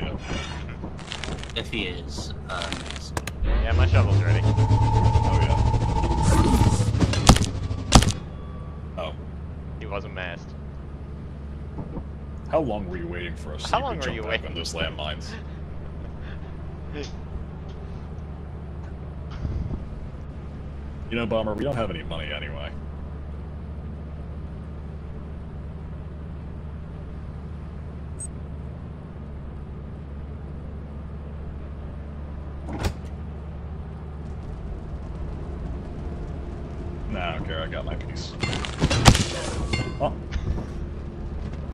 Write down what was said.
Yeah. If he is, uh, Yeah, my shovel's ready. Oh yeah. Oh. He wasn't masked. How long were you waiting for us? so How could long were jump you back waiting? on those landmines? You know, Bomber, we don't have any money anyway. Nah, I don't care. I got my piece. Oh.